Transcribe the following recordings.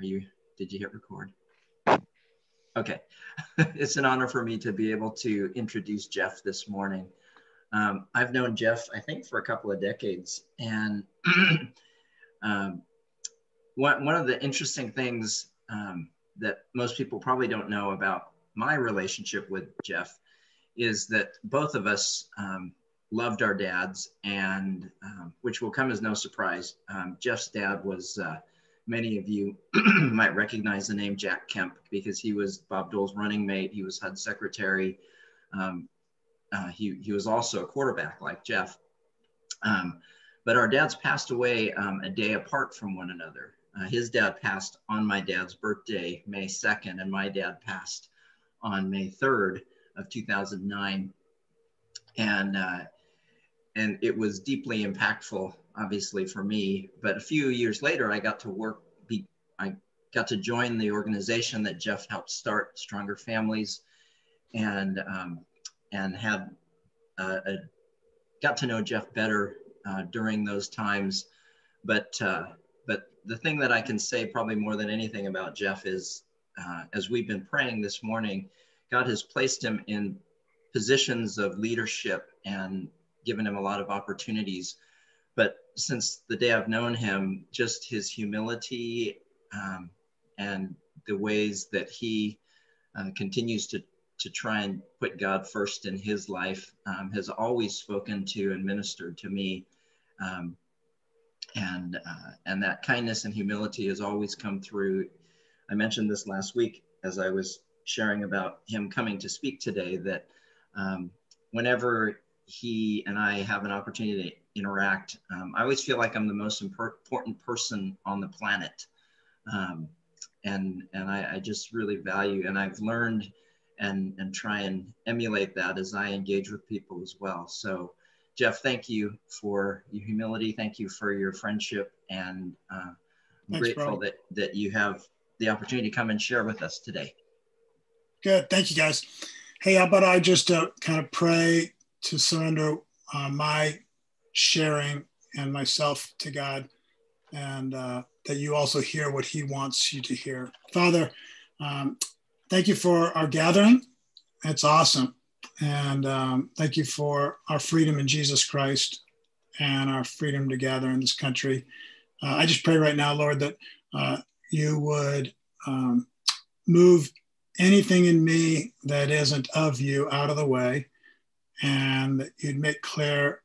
Are you, did you hit record? Okay. it's an honor for me to be able to introduce Jeff this morning. Um, I've known Jeff, I think, for a couple of decades. And um, one, one of the interesting things um, that most people probably don't know about my relationship with Jeff is that both of us um, loved our dads, and um, which will come as no surprise. Um, Jeff's dad was, uh, many of you might recognize the name Jack Kemp because he was Bob Dole's running mate. He was HUD secretary. Um, uh, he, he was also a quarterback like Jeff. Um, but our dads passed away um, a day apart from one another. Uh, his dad passed on my dad's birthday, May 2nd, and my dad passed on May 3rd of 2009. And uh, and it was deeply impactful, obviously for me. But a few years later, I got to work. I got to join the organization that Jeff helped start, Stronger Families, and um, and had uh, a, got to know Jeff better uh, during those times. But uh, but the thing that I can say probably more than anything about Jeff is, uh, as we've been praying this morning, God has placed him in positions of leadership and given him a lot of opportunities. But since the day I've known him, just his humility um, and the ways that he uh, continues to, to try and put God first in his life um, has always spoken to and ministered to me. Um, and, uh, and that kindness and humility has always come through. I mentioned this last week as I was sharing about him coming to speak today that um, whenever he and I have an opportunity to interact, um, I always feel like I'm the most important person on the planet. Um, and and I, I, just really value, and I've learned and, and try and emulate that as I engage with people as well. So, Jeff, thank you for your humility. Thank you for your friendship. And uh, I'm Thanks, grateful that, that you have the opportunity to come and share with us today. Good. Thank you, guys. Hey, how about I just uh, kind of pray to surrender uh, my sharing and myself to God, and uh, that you also hear what He wants you to hear. Father, um, thank you for our gathering. It's awesome. And um, thank you for our freedom in Jesus Christ and our freedom to gather in this country. Uh, I just pray right now, Lord, that uh, you would um, move anything in me that isn't of you out of the way and that you'd make clear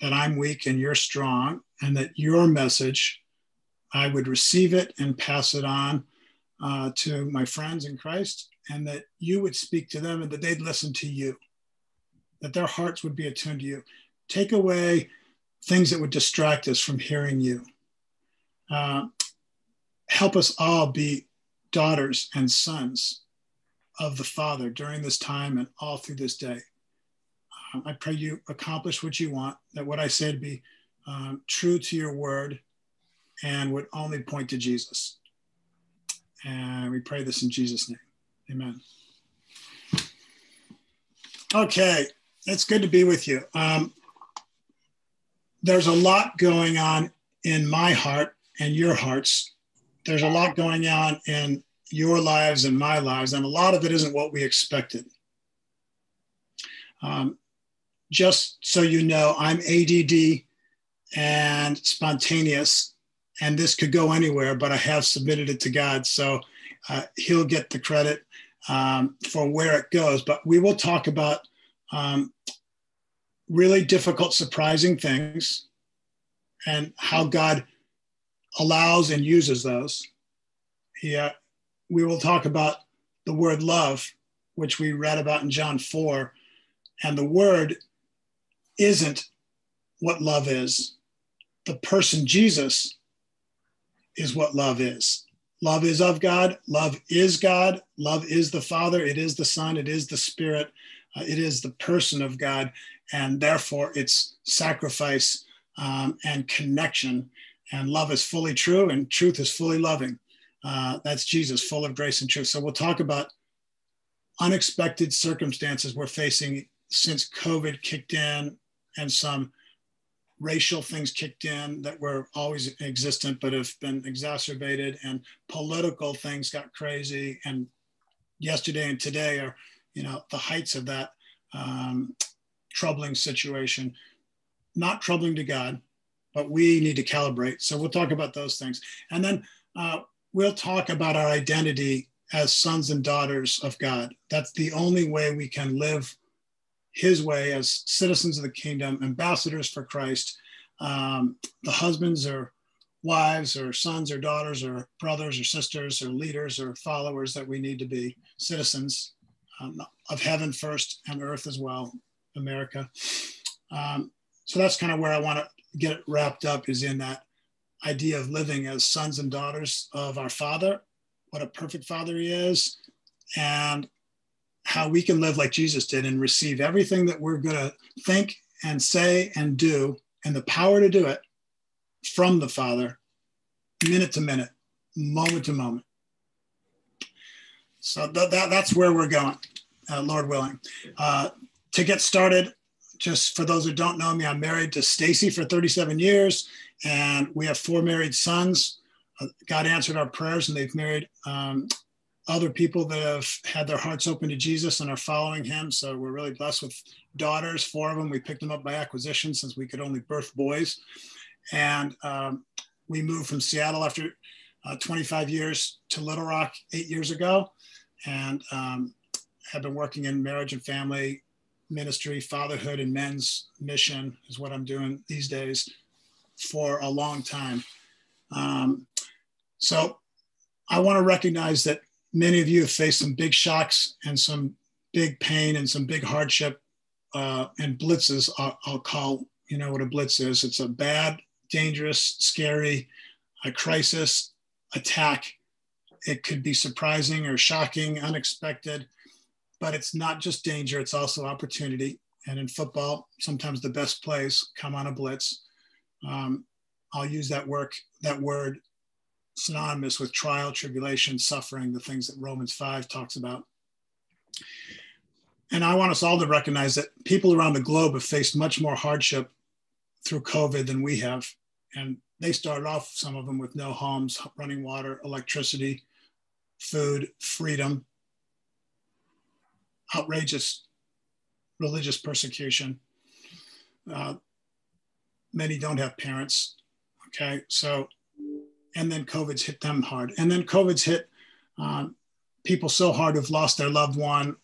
that I'm weak and you're strong, and that your message, I would receive it and pass it on uh, to my friends in Christ, and that you would speak to them and that they'd listen to you, that their hearts would be attuned to you. Take away things that would distract us from hearing you. Uh, help us all be daughters and sons of the Father during this time and all through this day. Um, I pray you accomplish what you want, that what I say to be um, true to your word and would only point to Jesus. And we pray this in Jesus' name. Amen. Okay, it's good to be with you. Um, there's a lot going on in my heart and your hearts. There's a lot going on in your lives and my lives, and a lot of it isn't what we expected. Um, just so you know, I'm ADD and spontaneous, and this could go anywhere, but I have submitted it to God. So uh, He'll get the credit um, for where it goes. But we will talk about um, really difficult, surprising things and how God allows and uses those. Yeah, we will talk about the word love, which we read about in John 4. And the word isn't what love is. The person Jesus is what love is. Love is of God. Love is God. Love is the Father. It is the Son. It is the Spirit. Uh, it is the person of God. And therefore, it's sacrifice um, and connection. And love is fully true, and truth is fully loving. Uh, that's Jesus, full of grace and truth. So we'll talk about unexpected circumstances we're facing since COVID kicked in and some racial things kicked in that were always existent but have been exacerbated and political things got crazy and yesterday and today are you know the heights of that um, troubling situation. Not troubling to god but we need to calibrate. So we'll talk about those things. And then uh, we'll talk about our identity as sons and daughters of god. That's the only way we can live his way as citizens of the kingdom, ambassadors for Christ. Um, the husbands or wives or sons or daughters or brothers or sisters or leaders or followers that we need to be citizens um, of heaven first and earth as well, America. Um, so that's kind of where I want to get it wrapped up is in that idea of living as sons and daughters of our Father, what a perfect Father He is, and how we can live like Jesus did and receive everything that we're going to think and say and do and the power to do it from the Father, minute to minute, moment to moment. So th- that, that's where we're going, uh, Lord willing. Uh, to get started, just for those who don't know me, I'm married to Stacy for 37 years, and we have four married sons. Uh, God answered our prayers, and they've married um, other people that have had their hearts open to Jesus and are following him. So we're really blessed with daughters, four of them. We picked them up by acquisition since we could only birth boys. And um, we moved from Seattle after uh, 25 years to Little Rock eight years ago and um, have been working in marriage and family ministry, fatherhood, and men's mission is what I'm doing these days for a long time. Um, so I want to recognize that many of you have faced some big shocks and some big pain and some big hardship uh, and blitzes. I'll, I'll, call, you know what a blitz is. It's a bad, dangerous, scary, a crisis attack. It could be surprising or shocking, unexpected, but it's not just danger, it's also opportunity. And in football, sometimes the best plays come on a blitz. Um, I'll use that work, that word synonymous with trial, tribulation, suffering, the things that Romans 5 talks about. And I want us all to recognize that people around the globe have faced much more hardship through COVID than we have. And they started off, some of them, with no homes, running water, electricity, food, freedom, outrageous religious persecution. Uh, many don't have parents. Okay, so and then COVID's hit them hard. And then COVID's hit um, people so hard who've lost their loved one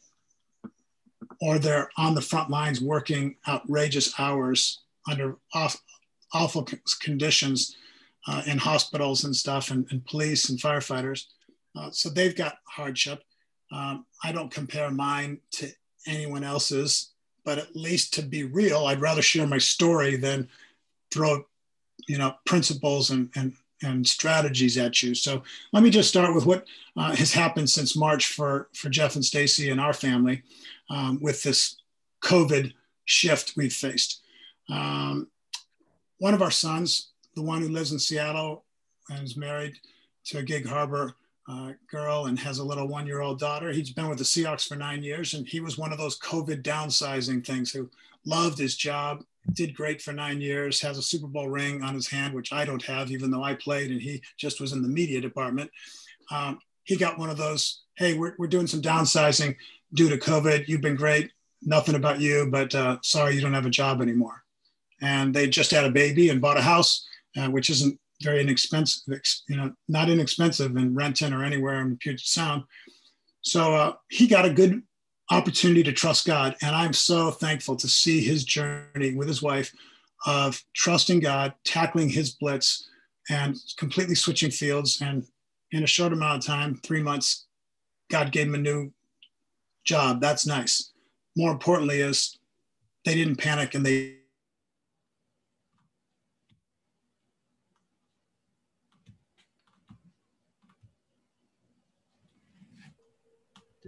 or they're on the front lines working outrageous hours under off, awful conditions uh, in hospitals and stuff and, and police and firefighters. Uh, so they've got hardship. Um, I don't compare mine to anyone else's, but at least to be real, I'd rather share my story than throw, you know, principles and, and and strategies at you. So let me just start with what uh, has happened since March for, for Jeff and Stacy and our family um, with this COVID shift we've faced. Um, one of our sons, the one who lives in Seattle and is married to a Gig Harbor uh, girl and has a little one year old daughter, he's been with the Seahawks for nine years. And he was one of those COVID downsizing things who loved his job, did great for nine years, has a Super Bowl ring on his hand, which I don't have, even though I played and he just was in the media department. Um, he got one of those, hey, we're, we're doing some downsizing due to COVID. You've been great. Nothing about you, but uh, sorry, you don't have a job anymore. And they just had a baby and bought a house, uh, which isn't very inexpensive, you know, not inexpensive in Renton or anywhere in Puget Sound. So uh, he got a good opportunity to trust God. And I'm so thankful to see his journey with his wife of trusting God, tackling his blitz, and completely switching fields. And in a short amount of time, three months, God gave him a new job. That's nice. More importantly, is they didn't panic and they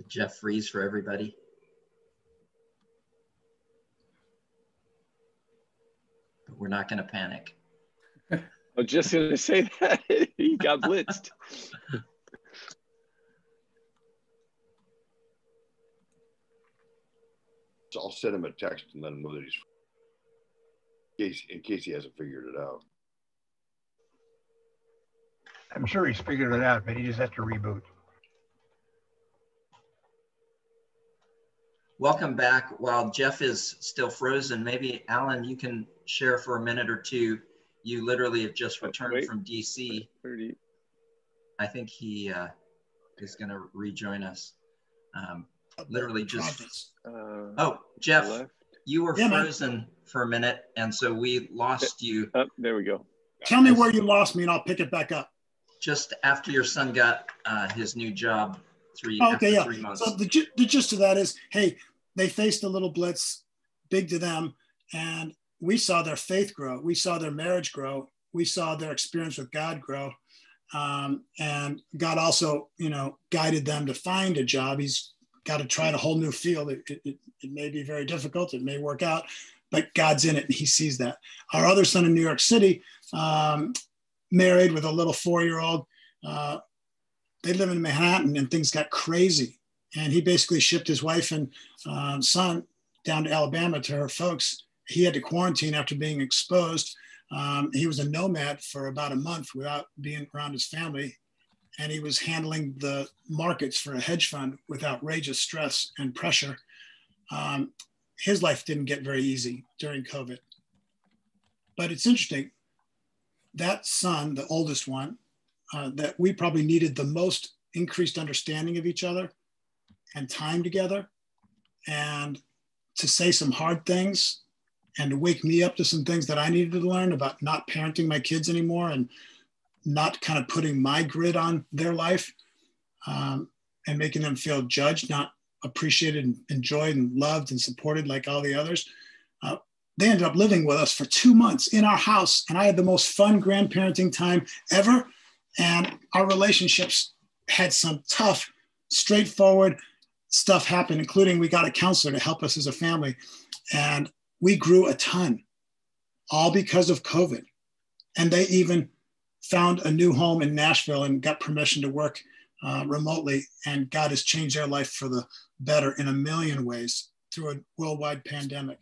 Jeff freeze for everybody? But we're not going to panic. I was just going to say that. he got blitzed. So I'll send him a text and let him know that he's. in case, in case he hasn't figured it out. I'm sure he's figured it out, but he just has to reboot. Welcome back. While Jeff is still frozen, maybe Alan, you can share for a minute or two. You literally have just returned Wait. from DC. 30. I think he uh, is going to rejoin us. Um, Literally just- Uh, oh, Jeff, left. you were Yeah, man. frozen for a minute, and so we lost you Up, there we go. Tell me where you lost me and I'll pick it back up. just after your son got uh, his new job three, Oh, okay, yeah. three months. So the, the gist of that is, hey, they faced a little blitz, big to them, and we saw their faith grow. We saw their marriage grow. We saw their experience with God grow. Um, and God also, you know, guided them to find a job. He's got to try in a whole new field. It, it, it, it may be very difficult. It may work out, but God's in it and he sees that. Our other son in New York City, um, married with a little four-year-old, uh, they live in Manhattan and things got crazy. And he basically shipped his wife and um, son down to Alabama to her folks. He had to quarantine after being exposed. Um, he was a nomad for about a month without being around his family. And he was handling the markets for a hedge fund with outrageous stress and pressure. Um, his life didn't get very easy during COVID. But it's interesting. That son, the oldest one, uh, that we probably needed the most increased understanding of each other and time together and to say some hard things and to wake me up to some things that I needed to learn about not parenting my kids anymore and not kind of putting my grid on their life um, and making them feel judged, not appreciated and enjoyed and loved and supported like all the others. Uh, they ended up living with us for two months in our house, and I had the most fun grandparenting time ever. And our relationships had some tough, straightforward stuff happen, including we got a counselor to help us as a family. And we grew a ton, all because of COVID. And they even found a new home in Nashville and got permission to work uh, remotely. And God has changed their life for the better in a million ways through a worldwide pandemic.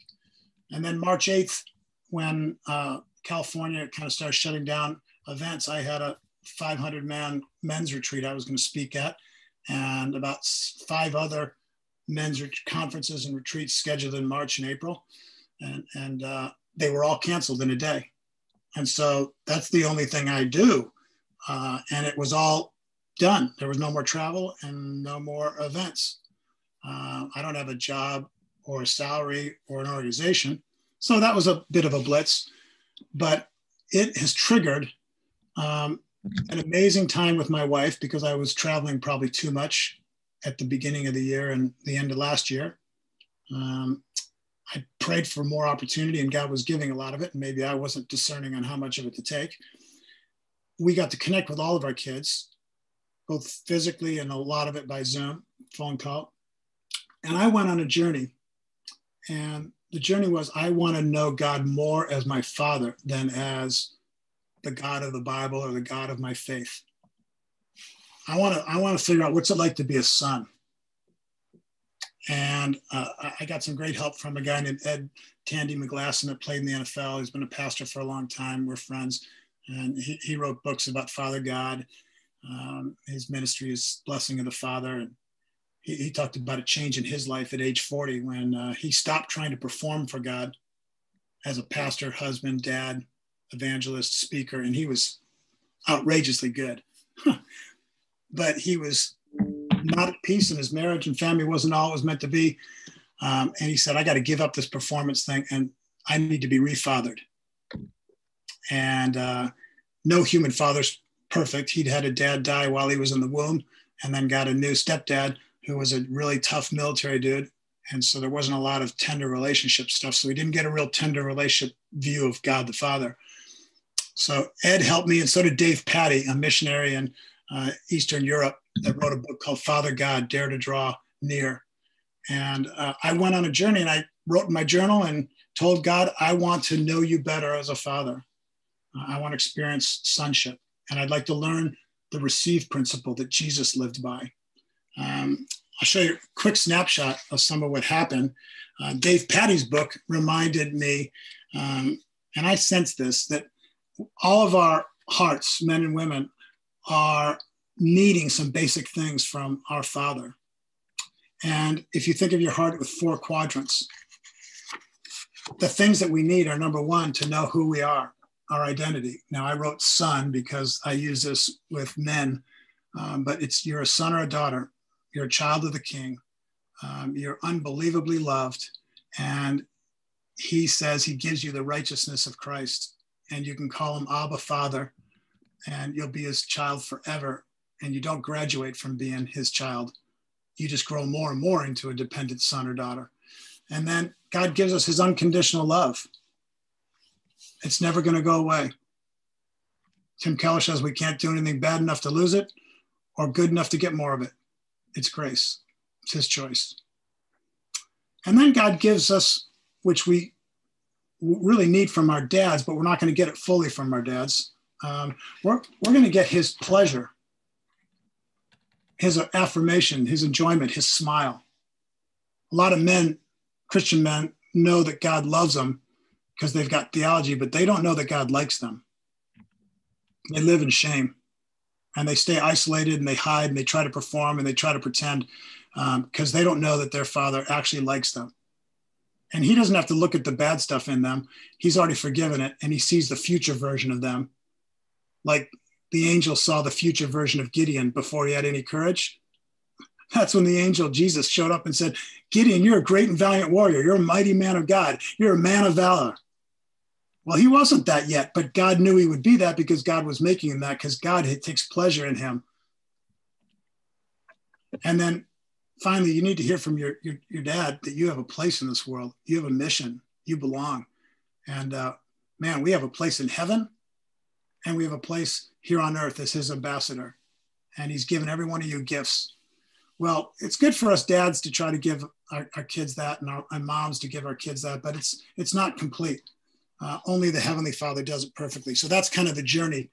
And then March 8th, when uh, California kind of started shutting down events, I had a 500 man men's retreat I was going to speak at, and about five other men's conferences and retreats scheduled in March and April. And, and uh, they were all canceled in a day. And so that's the only thing I do. Uh, and it was all done. There was no more travel and no more events. Uh, I don't have a job or a salary or an organization. So that was a bit of a blitz, but it has triggered um, an amazing time with my wife because I was traveling probably too much at the beginning of the year and the end of last year. Um, I prayed for more opportunity and God was giving a lot of it. And maybe I wasn't discerning on how much of it to take. We got to connect with all of our kids, both physically and a lot of it by Zoom, phone call. And I went on a journey. And the journey was I want to know God more as my father than as the God of the Bible or the God of my faith. I want to I want to figure out what's it like to be a son. And uh, I- got some great help from a guy named Ed Tandy McGlasson that played in the NFL. He's been a pastor for a long time. We're friends. And he, he wrote books about Father God. Um, his ministry is Blessing of the Father. And he, he talked about a change in his life at age 40 when uh, he stopped trying to perform for God as a pastor, husband, dad, evangelist, speaker. And he was outrageously good. but he was not at peace in his marriage and family wasn't all it was meant to be. Um, and he said, I got to give up this performance thing and I need to be refathered. And uh, no human father's perfect. He'd had a dad die while he was in the womb and then got a new stepdad who was a really tough military dude. And so there wasn't a lot of tender relationship stuff. So we didn't get a real tender relationship view of God the Father. So Ed helped me, and so did Dave Patty, a missionary in uh, Eastern Europe that wrote a book called Father God, Dare to Draw Near. And uh, I went on a journey and I wrote in my journal and told God, I want to know you better as a father. I want to experience sonship. And I'd like to learn the receive principle that Jesus lived by. Um, I'll show you a quick snapshot of some of what happened. Uh, Dave Patty's book reminded me um, And I sense this that all of our hearts, men and women, are needing some basic things from our Father. And if you think of your heart with four quadrants, the things that we need are number one, to know who we are, our identity. Now, I wrote son because I use this with men, um, but it's you're a son or a daughter, you're a child of the king, um, you're unbelievably loved. And he says he gives you the righteousness of Christ, and you can call him Abba Father, and you'll be his child forever. And you don't graduate from being his child. You just grow more and more into a dependent son or daughter. And then God gives us his unconditional love. It's never going to go away. Tim Keller says we can't do anything bad enough to lose it or good enough to get more of it. It's grace, it's his choice. And then God gives us, which we really need from our dads, but we're not going to get it fully from our dads. Um, we're we're going to get his pleasure, his affirmation, his enjoyment, his smile. A lot of men, Christian men, know that God loves them because they've got theology, but they don't know that God likes them. They live in shame and they stay isolated and they hide and they try to perform and they try to pretend because um, they don't know that their father actually likes them. And he doesn't have to look at the bad stuff in them. He's already forgiven it and he sees the future version of them. Like the angel saw the future version of Gideon before he had any courage. That's when the angel Jesus showed up and said, Gideon, you're a great and valiant warrior. You're a mighty man of God. You're a man of valor. Well, he wasn't that yet, but God knew he would be that because God was making him that because God takes pleasure in him. And then finally, you need to hear from your, your, your, dad that you have a place in this world. You have a mission. You belong. And uh, man, we have a place in heaven and we have a place here on earth as his ambassador. And he's given every one of you gifts. Well, it's good for us dads to try to give our, our kids that and our, moms to give our kids that, but it's it's not complete uh, only the Heavenly Father does it perfectly. So that's kind of the journey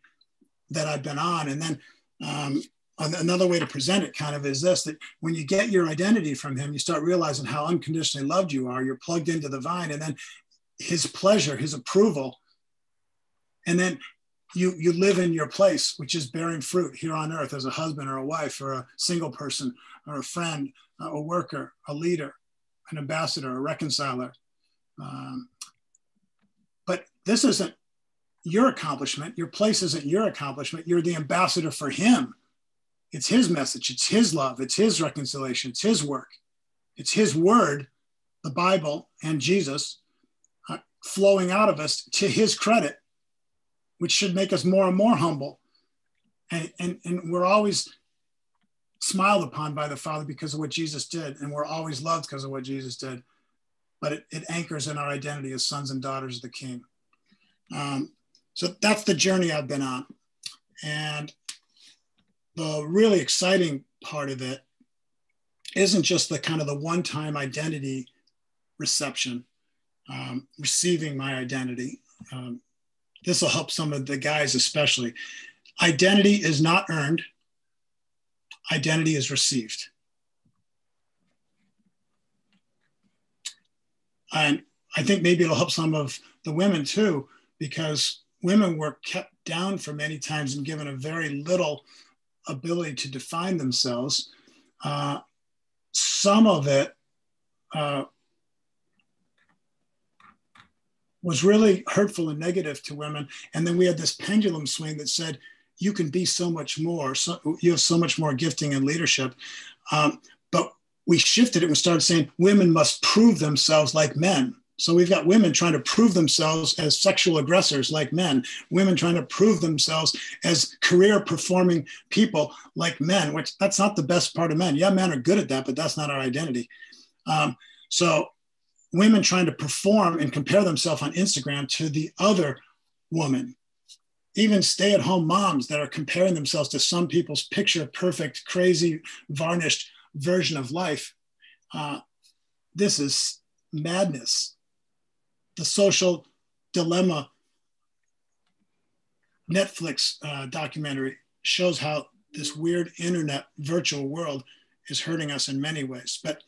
that I've been on. And then um, another way to present it kind of is this that when you get your identity from Him, you start realizing how unconditionally loved you are. You're plugged into the vine, and then His pleasure, His approval. And then you, you live in your place, which is bearing fruit here on earth as a husband or a wife or a single person or a friend, a worker, a leader, an ambassador, a reconciler, um, but this isn't your accomplishment. Your place isn't your accomplishment. You're the ambassador for him. It's his message, it's his love, it's his reconciliation, it's his work, it's his word, the Bible and Jesus uh, flowing out of us to his credit, which should make us more and more humble. And, and, and we're always smiled upon by the Father because of what Jesus did, and we're always loved because of what Jesus did but it, it anchors in our identity as sons and daughters of the King. Um, so that's the journey I've been on. And the really exciting part of it isn't just the kind of the one time identity reception, um, receiving my identity. Um, this will help some of the guys, especially. Identity is not earned, identity is received. And I think maybe it'll help some of the women too, because women were kept down for many times and given a very little ability to define themselves. Uh, some of it uh, was really hurtful and negative to women. And then we had this pendulum swing that said, you can be so much more. So, you have so much more gifting and leadership. Um, but we shifted it and started saying women must prove themselves like men. So we've got women trying to prove themselves as sexual aggressors like men, women trying to prove themselves as career performing people like men, which that's not the best part of men. Yeah, men are good at that, but that's not our identity. Um, so women trying to perform and compare themselves on Instagram to the other woman. Even stay at home moms that are comparing themselves to some people's picture perfect, crazy, varnished version of life. Uh, this is madness. The social dilemma Netflix uh, documentary shows how this weird internet virtual world is hurting us in many ways. But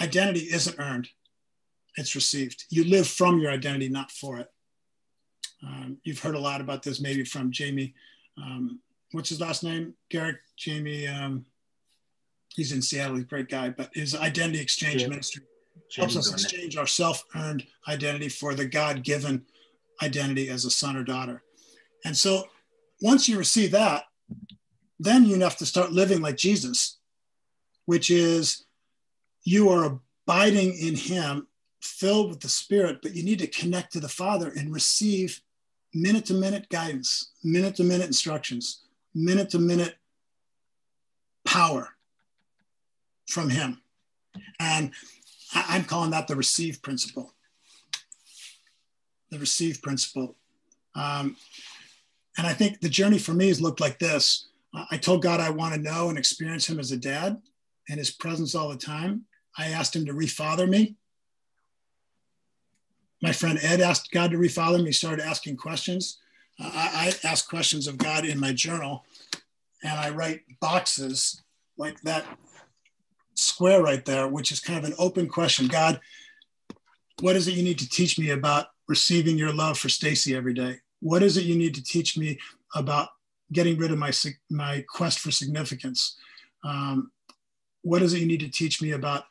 identity isn't earned, it's received. You live from your identity, not for it. Um, you've heard a lot about this maybe from Jamie. Um, what's his last name? Garrick Jamie. Um, he's in Seattle. He's a great guy, but his identity exchange Jim. ministry helps us exchange our self-earned identity for the God-given identity as a son or daughter. And so once you receive that, then you have to start living like Jesus, which is you are abiding in him, filled with the spirit, but you need to connect to the Father and receive minute to minute guidance, minute to minute instructions, minute to minute power from him. And I'm calling that the receive principle. The receive principle. Um, and I think the journey for me has looked like this. I told God I want to know and experience Him as a dad and His presence all the time. I asked Him to refather me. My friend Ed asked God to refather me. He started asking questions. Uh, I, I ask questions of God in my journal, and I write boxes like that square right there, which is kind of an open question. God, what is it you need to teach me about receiving your love for Stacy every day? What is it you need to teach me about getting rid of my my quest for significance? Um, what is it you need to teach me about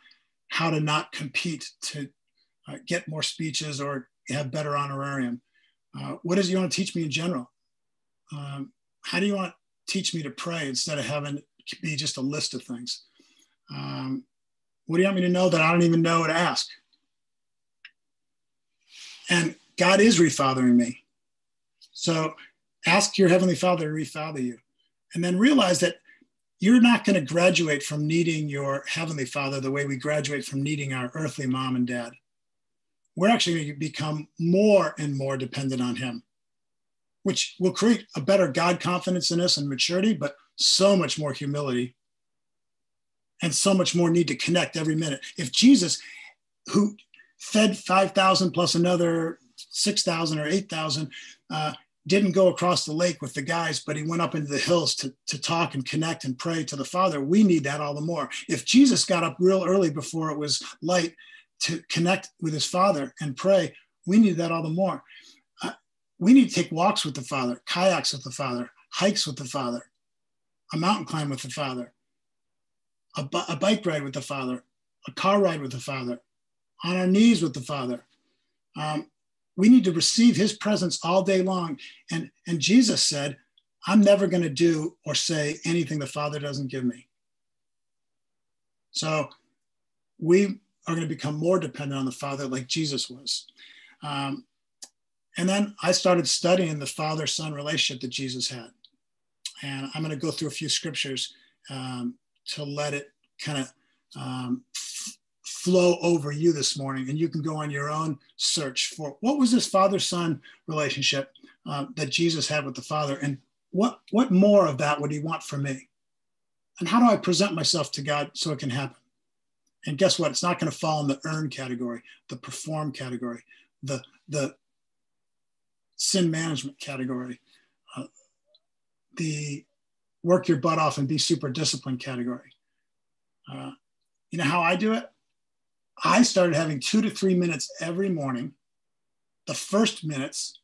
how to not compete to uh, get more speeches or have better honorarium? Uh, what is it you want to teach me in general? Um, how do you want to teach me to pray instead of having it be just a list of things? Um, what do you want me to know that I don't even know to ask? And God is refathering me. So ask your Heavenly Father to refather you. And then realize that you're not going to graduate from needing your Heavenly Father the way we graduate from needing our earthly mom and dad. We're actually going to become more and more dependent on Him, which will create a better God confidence in us and maturity, but so much more humility and so much more need to connect every minute. If Jesus, who fed 5,000 plus another 6,000 or 8,000, uh, didn't go across the lake with the guys, but he went up into the hills to, to talk and connect and pray to the Father. We need that all the more. If Jesus got up real early before it was light to connect with his Father and pray, we need that all the more. Uh, we need to take walks with the Father, kayaks with the Father, hikes with the Father, a mountain climb with the Father, a, a bike ride with the Father, a car ride with the Father, on our knees with the Father. Um, we need to receive his presence all day long. And, and Jesus said, I'm never going to do or say anything the Father doesn't give me. So we are going to become more dependent on the Father like Jesus was. Um, and then I started studying the father son relationship that Jesus had. And I'm going to go through a few scriptures um, to let it kind of um, f- flow over you this morning. And you can go on your own search for what was this father son relationship uh, that Jesus had with the Father? And what, what more of that would he want from me? And how do I present myself to God so it can happen? And guess what? It's not going to fall in the earn category, the perform category, the, the sin management category, uh, the work your butt off and be super disciplined category. Uh, you know how I do it? I started having two to three minutes every morning. The first minutes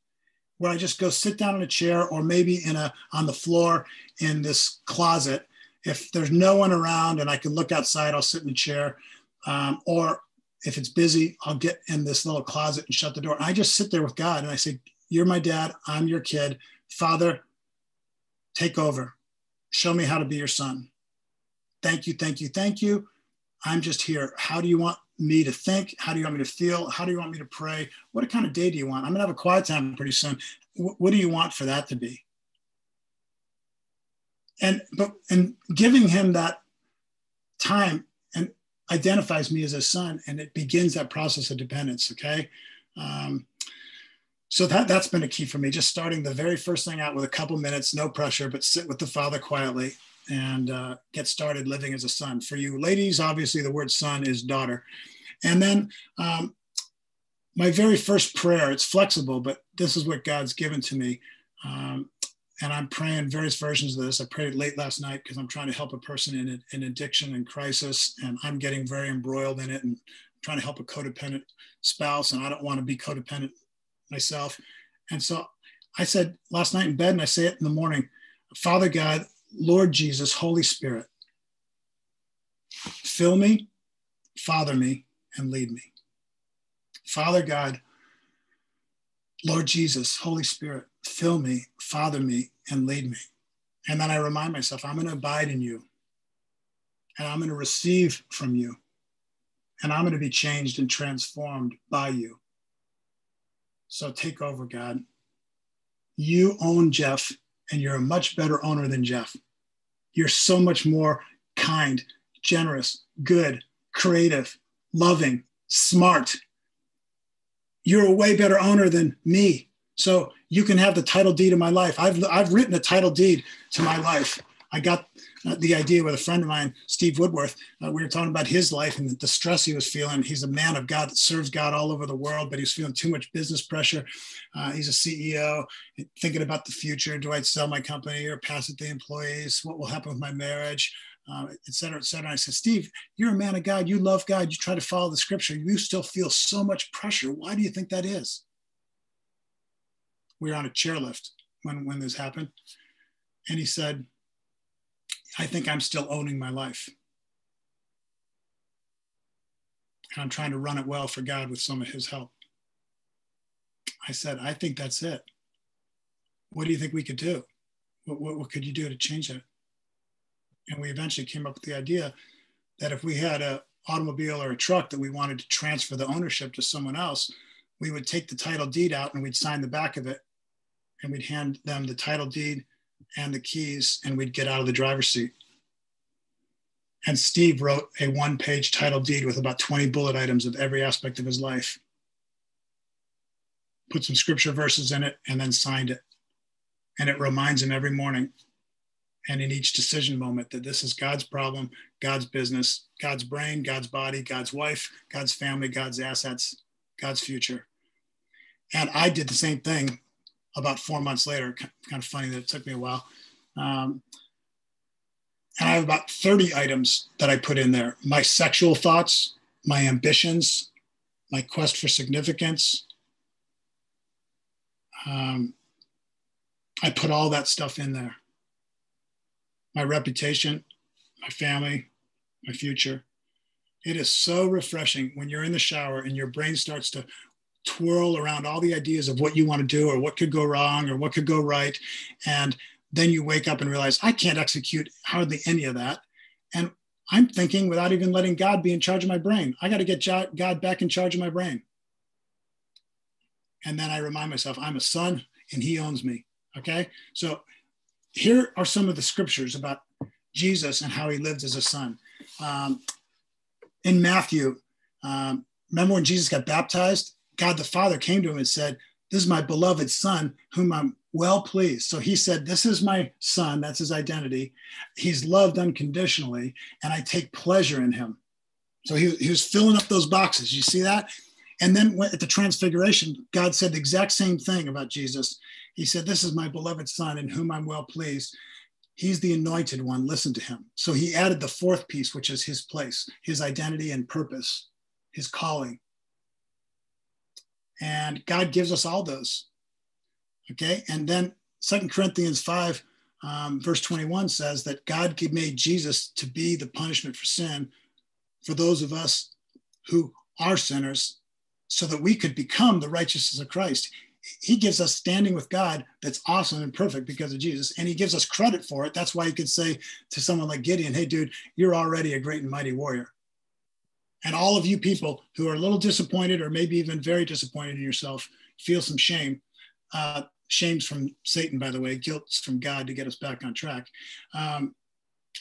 where I just go sit down in a chair or maybe in a on the floor in this closet. If there's no one around and I can look outside, I'll sit in a chair. Um, or if it's busy, I'll get in this little closet and shut the door. I just sit there with God and I say, You're my dad. I'm your kid. Father, take over. Show me how to be your son. Thank you, thank you, thank you. I'm just here. How do you want me to think? How do you want me to feel? How do you want me to pray? What kind of day do you want? I'm going to have a quiet time pretty soon. What do you want for that to be? And but and giving him that time and identifies me as a son, and it begins that process of dependence. Okay, um, so that that's been a key for me. Just starting the very first thing out with a couple minutes, no pressure, but sit with the Father quietly and uh, get started living as a son. For you ladies, obviously the word son is daughter. And then um, my very first prayer, it's flexible, but this is what God's given to me. Um, and I'm praying various versions of this. I prayed late last night because I'm trying to help a person in, in addiction and crisis, and I'm getting very embroiled in it and trying to help a codependent spouse, and I don't want to be codependent myself. And so I said last night in bed, and I say it in the morning Father God, Lord Jesus, Holy Spirit, fill me, father me, and lead me. Father God, Lord Jesus, Holy Spirit, fill me, father me, and lead me. And then I remind myself, I'm going to abide in you and I'm going to receive from you and I'm going to be changed and transformed by you. So take over, God. You own Jeff, and you're a much better owner than Jeff. You're so much more kind, generous, good, creative, loving, smart. You're a way better owner than me. So you can have the title deed of my life. I've, I've written a title deed to my life. I got uh, the idea with a friend of mine, Steve Woodworth. Uh, we were talking about his life and the distress he was feeling. He's a man of God that serves God all over the world, but he's feeling too much business pressure. Uh, he's a CEO, thinking about the future. Do I sell my company or pass it to employees? What will happen with my marriage? Uh, et cetera, et cetera. I said, Steve, you're a man of God. You love God. You try to follow the scripture. You still feel so much pressure. Why do you think that is? We were on a chairlift when, when this happened. And he said, I think I'm still owning my life. And I'm trying to run it well for God with some of his help. I said, I think that's it. What do you think we could do? What, what, what could you do to change it? And we eventually came up with the idea that if we had an automobile or a truck that we wanted to transfer the ownership to someone else, we would take the title deed out and we'd sign the back of it and we'd hand them the title deed and the keys, and we'd get out of the driver's seat. And Steve wrote a one page title deed with about 20 bullet items of every aspect of his life, put some scripture verses in it, and then signed it. And it reminds him every morning and in each decision moment that this is God's problem, God's business, God's brain, God's body, God's wife, God's family, God's assets, God's future. And I did the same thing about four months later. Kind of funny that it took me a while. Um, and I have about 30 items that I put in there my sexual thoughts, my ambitions, my quest for significance. Um, I put all that stuff in there. My reputation, my family, my future. It is so refreshing when you're in the shower and your brain starts to twirl around all the ideas of what you want to do or what could go wrong or what could go right. And then you wake up and realize, I can't execute hardly any of that. And I'm thinking without even letting God be in charge of my brain. I got to get God back in charge of my brain. And then I remind myself, I'm a son and he owns me. Okay. So here are some of the scriptures about Jesus and how he lived as a son. Um, in Matthew, um, remember when Jesus got baptized? God the Father came to him and said, This is my beloved son, whom I'm well pleased. So he said, This is my son. That's his identity. He's loved unconditionally, and I take pleasure in him. So he, he was filling up those boxes. You see that? And then at the transfiguration, God said the exact same thing about Jesus. He said, This is my beloved son in whom I'm well pleased. He's the anointed one. Listen to him. So he added the fourth piece, which is his place, his identity and purpose, his calling. And God gives us all those. Okay. And then Second Corinthians 5, um, verse 21 says that God made Jesus to be the punishment for sin for those of us who are sinners so that we could become the righteousness of Christ. He gives us standing with God that's awesome and perfect because of Jesus, and he gives us credit for it. That's why he could say to someone like Gideon, Hey, dude, you're already a great and mighty warrior. And all of you people who are a little disappointed or maybe even very disappointed in yourself, feel some shame. Uh, shame's from Satan, by the way. Guilt's from God to get us back on track. Um,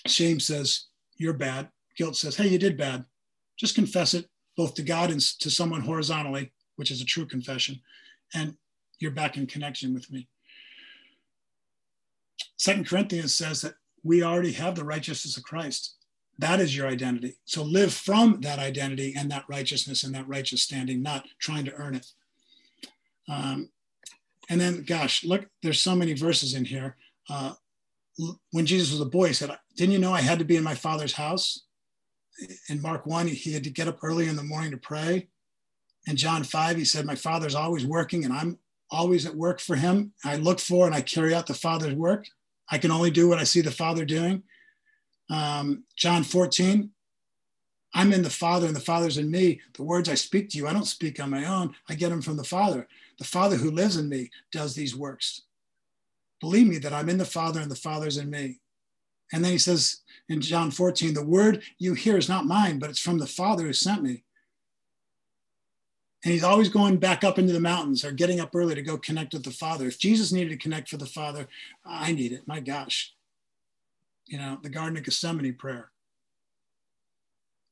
shame says, You're bad. Guilt says, Hey, you did bad. Just confess it, both to God and to someone horizontally, which is a true confession. And you're back in connection with me. Second Corinthians says that we already have the righteousness of Christ. That is your identity. So live from that identity and that righteousness and that righteous standing, not trying to earn it. Um, and then, gosh, look, there's so many verses in here. Uh, when Jesus was a boy, he said, Didn't you know I had to be in my father's house? In Mark 1, he had to get up early in the morning to pray. In John 5, he said, My father's always working and I'm always at work for him. I look for and I carry out the Father's work. I can only do what I see the Father doing. Um, John 14, I'm in the Father and the Father's in me. The words I speak to you, I don't speak on my own. I get them from the Father. The Father who lives in me does these works. Believe me that I'm in the Father and the Father's in me. And then he says in John 14, the word you hear is not mine, but it's from the Father who sent me. And he's always going back up into the mountains or getting up early to go connect with the Father. If Jesus needed to connect for the Father, I need it. My gosh. You know, the Garden of Gethsemane prayer.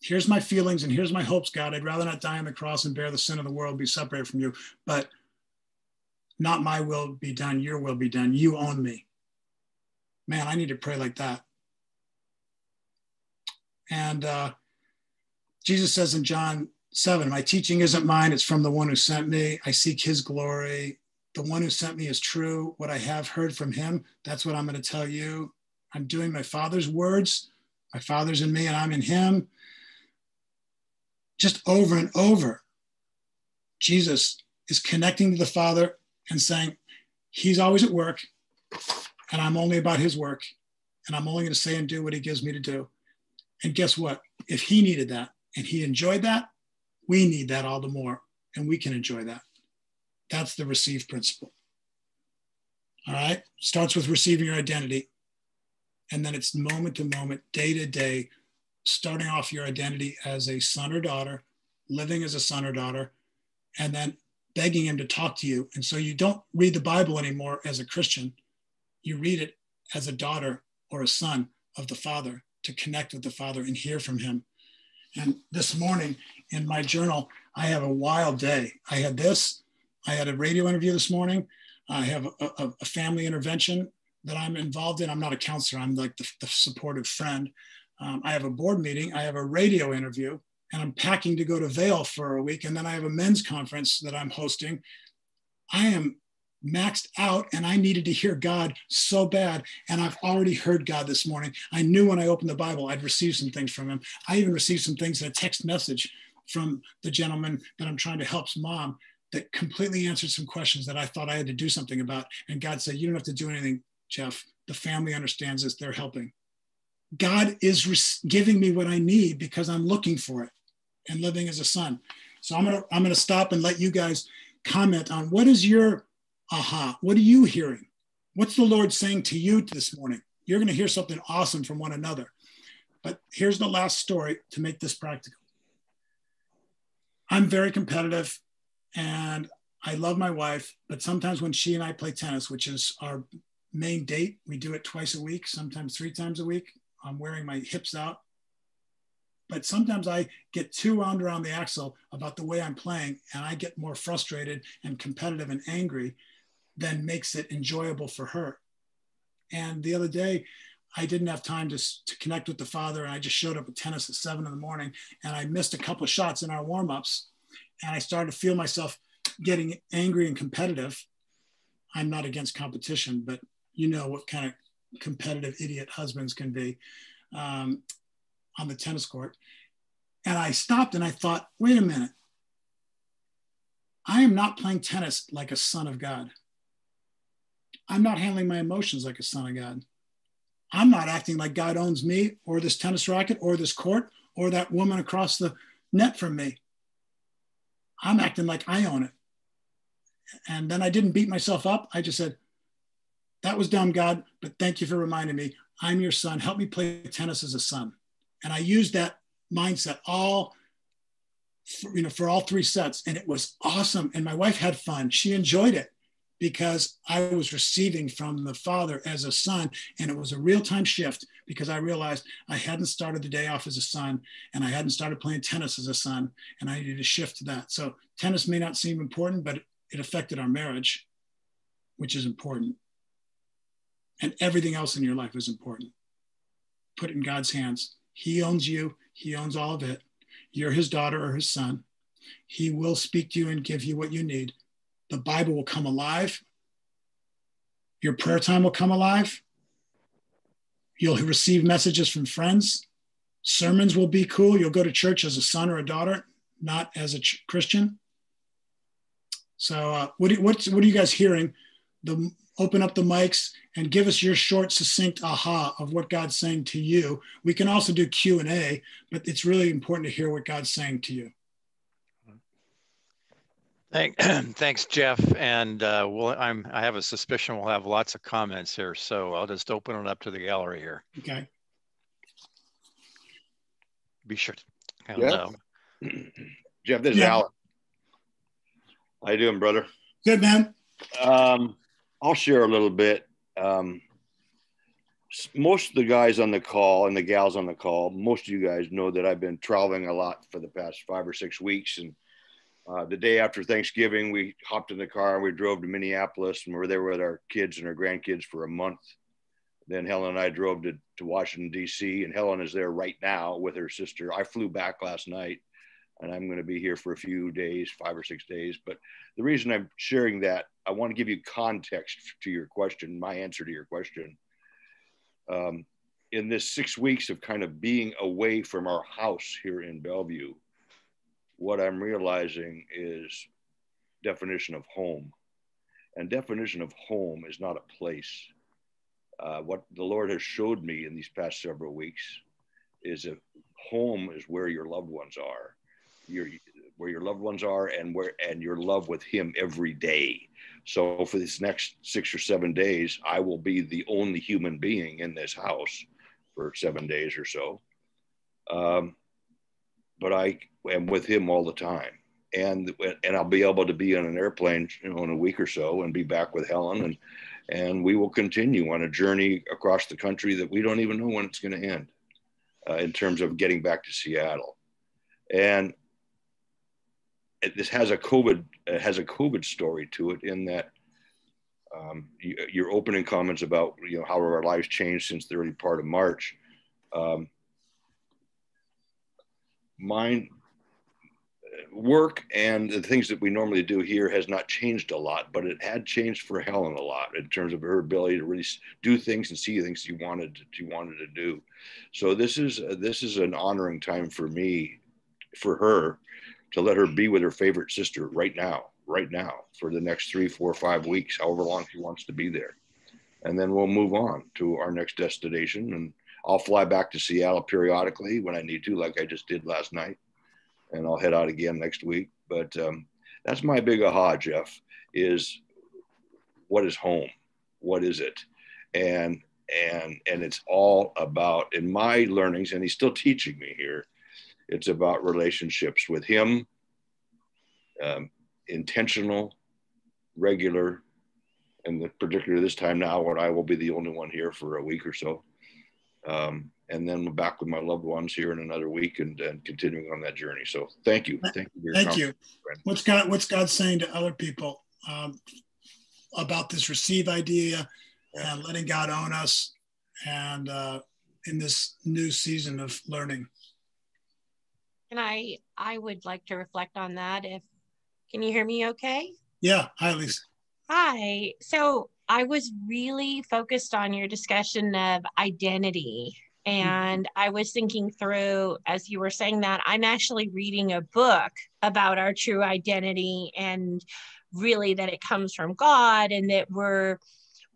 Here's my feelings and here's my hopes, God. I'd rather not die on the cross and bear the sin of the world, be separated from you. But not my will be done, your will be done. You own me. Man, I need to pray like that. And uh, Jesus says in John 7, My teaching isn't mine, it's from the one who sent me. I seek his glory. The one who sent me is true. What I have heard from him, that's what I'm going to tell you. I'm doing my Father's words. My Father's in me and I'm in him. Just over and over, Jesus is connecting to the Father and saying, He's always at work, and I'm only about His work, and I'm only going to say and do what He gives me to do. And guess what? If He needed that and He enjoyed that, we need that all the more, and we can enjoy that. That's the receive principle. All right. Starts with receiving your identity. And then it's moment to moment, day to day, starting off your identity as a son or daughter, living as a son or daughter, and then begging him to talk to you. And so you don't read the Bible anymore as a Christian. You read it as a daughter or a son of the Father to connect with the Father and hear from him. And this morning in my journal, I have a wild day. I had this, I had a radio interview this morning. I have a, a, family intervention that I'm involved in. I'm not a counselor, I'm like the, the supportive friend. Um, I have a board meeting, I have a radio interview, and I'm packing to go to Vail for a week. And then I have a men's conference that I'm hosting. I am maxed out and I needed to hear God so bad. And I've already heard God this morning. I knew when I opened the Bible, I'd received some things from him. I even received some things in a text message from the gentleman that I'm trying to help's mom that completely answered some questions that I thought I had to do something about. And God said, You don't have to do anything, Jeff. The family understands this, they're helping. God is giving me what I need because I'm looking for it and living as a son. So I'm gonna I'm gonna stop and let you guys comment on what is your aha? What are you hearing? What's the Lord saying to you this morning? You're gonna hear something awesome from one another. But here's the last story to make this practical. I'm very competitive and I love my wife, but sometimes when she and I play tennis, which is our main date, we do it twice a week, sometimes three times a week. I'm wearing my hips out. But sometimes I get too wound around the axle about the way I'm playing, and I get more frustrated and competitive and angry than makes it enjoyable for her. And the other day, I didn't have time to, to connect with the father, and I just showed up at tennis at seven in the morning, and I missed a couple of shots in our warm ups, and I started to feel myself getting angry and competitive. I'm not against competition, but you know what kind of competitive idiot husbands can be um, on the tennis court. And I stopped and I thought, wait a minute. I am not playing tennis like a son of God. I'm not handling my emotions like a son of God. I'm not acting like God owns me or this tennis racket or this court or that woman across the net from me. I'm acting like I own it. And then I didn't beat myself up. I just said, that was dumb, God, but thank you for reminding me. I'm your son. Help me play tennis as a son. And I used that mindset all, for, you know, for all three sets, and it was awesome. And my wife had fun. She enjoyed it because I was receiving from the Father as a son, and it was a real time shift because I realized I hadn't started the day off as a son, and I hadn't started playing tennis as a son, and I needed to shift to that. So tennis may not seem important, but it affected our marriage, which is important and everything else in your life is important. Put it in God's hands. He owns you, He owns all of it. You're His daughter or His son. He will speak to you and give you what you need. The Bible will come alive. Your prayer time will come alive. You'll receive messages from friends. Sermons will be cool. You'll go to church as a son or a daughter, not as a ch- Christian. So uh, what, do, what, what are you guys hearing? The, open up the mics and give us your short, succinct aha of what God's saying to you. We can also do Q&A, but it's really important to hear what God's saying to you. Thank, thanks, Jeff. And uh, we'll, I'm, I have a suspicion we'll have lots of comments here, so I'll just open it up to the gallery here. Okay. Be sure. To, yeah. Jeff, this is yeah. Alan. How you doing, brother? Good, man. Um, I'll share a little bit. Um, most of the guys on the call and the gals on the call, most of you guys know that I've been traveling a lot for the past five or six weeks. And uh, the day after Thanksgiving, we hopped in the car and we drove to Minneapolis and we were there with our kids and our grandkids for a month. Then Helen and I drove to, to Washington, D.C., and Helen is there right now with her sister. I flew back last night and I'm going to be here for a few days, five or six days. But the reason I'm sharing that, I want to give you context to your question, my answer to your question. Um, in this six weeks of kind of being away from our house here in Bellevue, what I'm realizing is definition of home. And definition of home is not a place. Uh, what the Lord has showed me in these past several weeks is that home is where your loved ones are your where your loved ones are and where and your love with him every day so for this next six or seven days i will be the only human being in this house for seven days or so. Um, but i am with him all the time. And and i'll be able to be on an airplane you know in a week or so and be back with helen. And and we will continue on a journey across the country that we don't even know when it's going to end uh, in terms of getting back to seattle. And this has a COVID has a COVID story to it in that um, your opening comments about you know how our lives changed since the early part of March. Um, mine work and the things that we normally do here has not changed a lot, but it had changed for Helen a lot in terms of her ability to really do things and see things she wanted to, she wanted to do. So this is uh, this is an honoring time for me, for her, to let her be with her favorite sister right now, right now, for the next three, four, five weeks, however long she wants to be there. And then we'll move on to our next destination. And I'll fly back to Seattle periodically when I need to, like I just did last night. And I'll head out again next week. But um, that's my big aha, Jeff, is what is home? What is it? And and and it's all about in my learnings, and he's still teaching me here it's about relationships with Him, um, intentional, regular, and particularly this time now when I will be the only one here for a week or so. Um, and then back with my loved ones here in another week and, and continuing on that journey. So thank you. Thank you. thank you. What's God, what's God saying to other people um, about this receive idea and letting God own us and uh, in this new season of learning? And I I would like to reflect on that. If can you hear me okay? Yeah. Hi, Lisa. Hi. So I was really focused on your discussion of identity. And mm-hmm. I was thinking through, as you were saying that, I'm actually reading a book about our true identity and really that it comes from God and that we're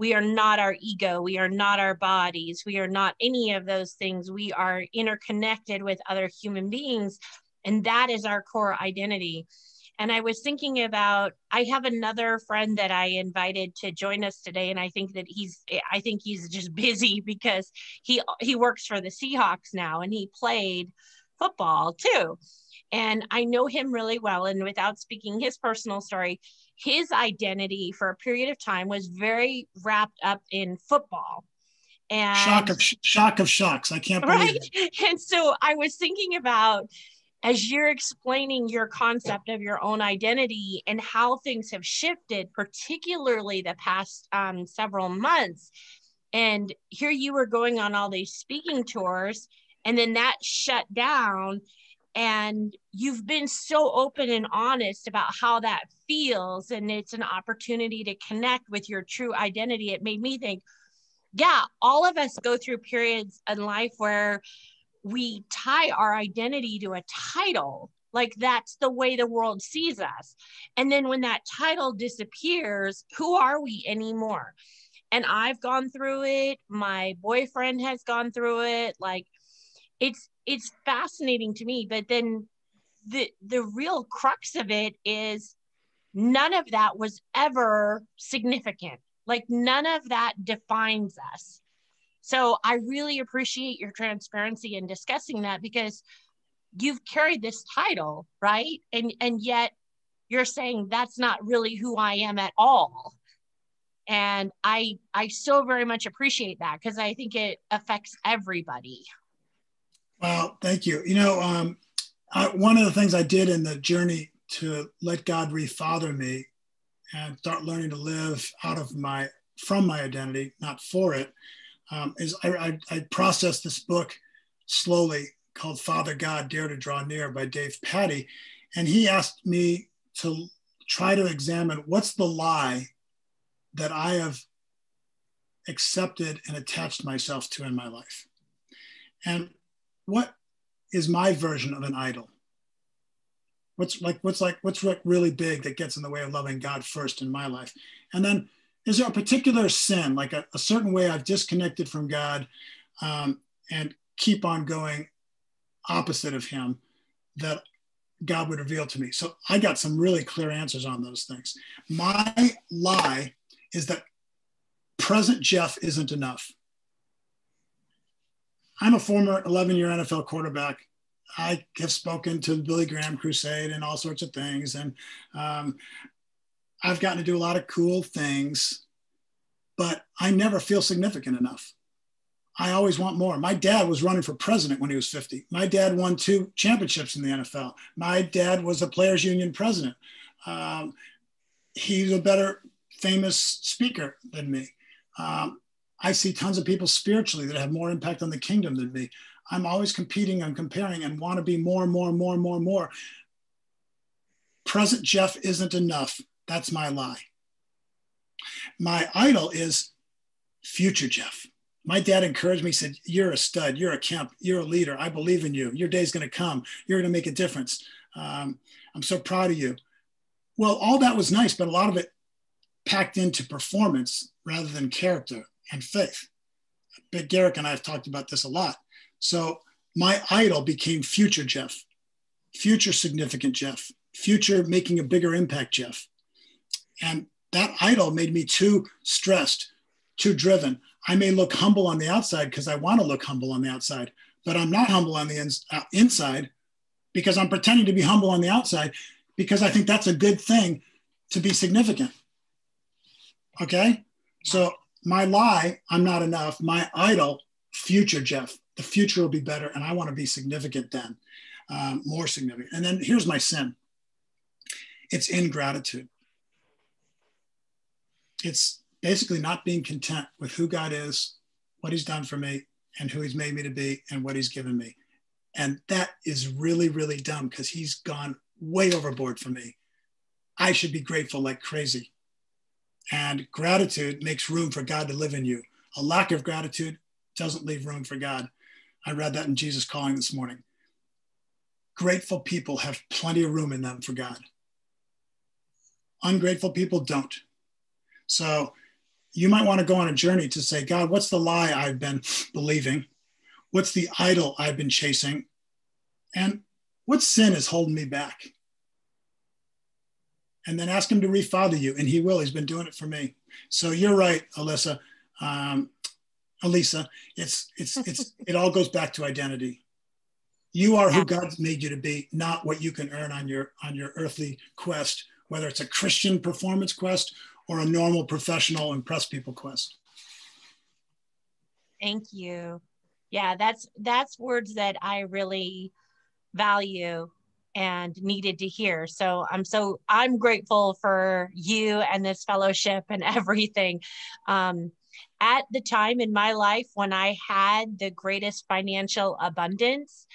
we are not our ego. We are not our bodies. We are not any of those things. We are interconnected with other human beings and that is our core identity. And i was thinking about i have another friend that i invited to join us today and i think that he's i think he's just busy because he he works for the seahawks now and he played football too. And i know him really well and without speaking his personal story his identity for a period of time was very wrapped up in football. And shock of shock of shocks. I can't believe right? it. And so I was thinking about as you're explaining your concept of your own identity and how things have shifted, particularly the past um, several months. And here you were going on all these speaking tours, and then that shut down and you've been so open and honest about how that feels and it's an opportunity to connect with your true identity it made me think yeah all of us go through periods in life where we tie our identity to a title Like that's the way the world sees us. And then when that title disappears, who are we anymore? And I've gone through it. My boyfriend has gone through it. Like it's it's fascinating to me. But then the the real crux of it is none of that was ever significant. Like none of that defines us. So I really appreciate your transparency in discussing that because you've carried this title, right? And and yet you're saying that's not really who I am at all. And I I so very much appreciate that because I think it affects everybody. Well, thank you. You know, um, I, one of the things I did in the journey to let God refather me and start learning to live out of my from my identity, not for it, um, is I, I, I processed this book slowly called Father God Dare to Draw Near by Dave Patty. And he asked me to try to examine what's the lie that I have accepted and attached myself to in my life. And what is my version of an idol? What's like, what's like, what's like really big that gets in the way of loving God first in my life? And then is there a particular sin, like a, a certain way I've disconnected from God um, and keep on going opposite of Him that God would reveal to me? So I got some really clear answers on those things. My lie is that present Jeff isn't enough. I'm a former 11 year NFL quarterback. I have spoken to the Billy Graham Crusade and all sorts of things. And um, I've gotten to do a lot of cool things, but I never feel significant enough. I always want more. My dad was running for president when he was 50. My dad won two championships in the NFL. My dad was a players union president. Um, he's a better famous speaker than me. Um, I see tons of people spiritually that have more impact on the kingdom than me. I'm always competing and comparing and want to be more more more more more. Present Jeff isn't enough. That's my lie. My idol is future Jeff. My dad encouraged me, said, You're a stud, you're a Kemp, you're a leader. I believe in you. Your day's going to come. You're going to make a difference. Um, I'm so proud of you. Well, all that was nice, but a lot of it packed into performance rather than character and faith. But Garrick and I have talked about this a lot. So my idol became future Jeff, future significant Jeff, future making a bigger impact Jeff. And that idol made me too stressed, too driven. I may look humble on the outside because I want to look humble on the outside, but I'm not humble on the ins- uh, inside because I'm pretending to be humble on the outside because I think that's a good thing to be significant. Okay? So my lie, I'm not enough. My idol, future Jeff. The future will be better, and I want to be significant then, um, more significant. And then here's my sin it's ingratitude it's basically not being content with who God is, what He's done for me, and who He's made me to be, and what He's given me. And that is really, really dumb because He's gone way overboard for me. I should be grateful like crazy. And gratitude makes room for God to live in you. A lack of gratitude doesn't leave room for God. I read that in Jesus Calling this morning. Grateful people have plenty of room in them for God. Ungrateful people don't. So you might want to go on a journey to say, God, what's the lie I've been believing? What's the idol I've been chasing? And what sin is holding me back? And then ask him to refather you, and he will. He's been doing it for me. So you're right, Alyssa. Um, Elisa, it's it's it's it all goes back to identity. You are who God's made you to be, not what you can earn on your on your earthly quest, whether it's a Christian performance quest or a normal professional impress people quest. Thank you. Yeah, that's that's words that I really value and needed to hear. So I'm so I'm grateful for you and this fellowship and everything. Um, at the time in my life when I had the greatest financial abundance,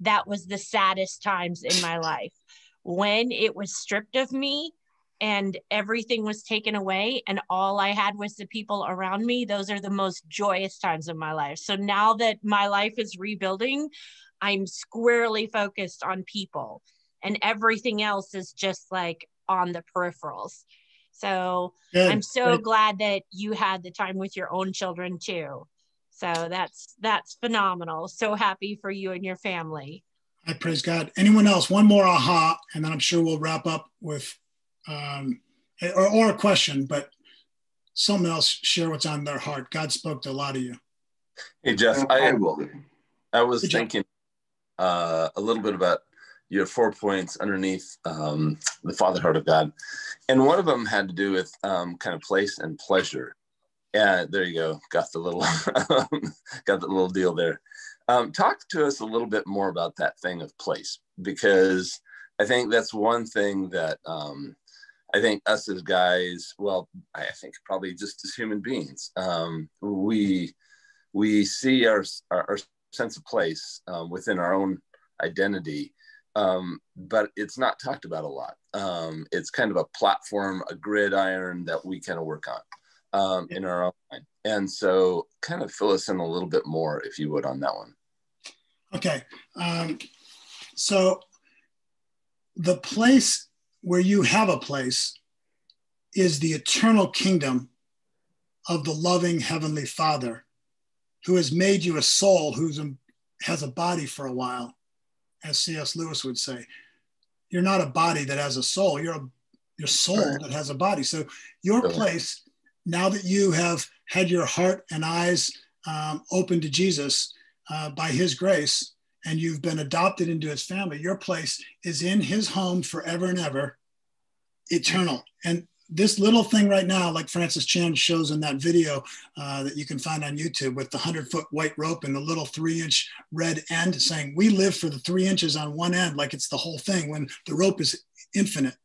that was the saddest times in my life. When it was stripped of me, and everything was taken away and all I had was the people around me, those are the most joyous times of my life. So now that my life is rebuilding, I'm squarely focused on people and everything else is just like on the peripherals. So Good. I'm so Good. glad that you had the time with your own children too. So that's that's phenomenal. So happy for you and your family. I praise God. Anyone else? One more aha, and then I'm sure we'll wrap up with, um, or, or a question, but someone else share what's on their heart. God spoke to a lot of you. Hey Jeff, I. I was thinking uh, a little bit about your four points underneath um, the Father Heart of God, and one of them had to do with um, kind of place and pleasure. Yeah, there you go. Got the little got the little deal there. Um, talk to us a little bit more about that thing of place, because I think that's one thing that um, I think us as guys, well, I think probably just as human beings, um, we we see our, our sense of place um, within our own identity, um, but it's not talked about a lot. Um, it's kind of a platform, a gridiron that we kind of work on um, in our own mind. And so, kind of fill us in a little bit more, if you would, on that one. Okay. Um, so the place where you have a place is the eternal kingdom of the loving Heavenly Father who has made you a soul who's a, has a body for a while, as C.S. Lewis would say. You're not a body that has a soul, you're a your soul Right. that has a body. So your Really? place, now that you have had your heart and eyes um, open to Jesus uh, by his grace, and you've been adopted into his family, your place is in his home forever and ever, eternal. And this little thing right now, like Francis Chan shows in that video uh, that you can find on YouTube with the 100 foot white rope and the little three inch red end saying, We live for the three inches on one end, like it's the whole thing, when the rope is infinite.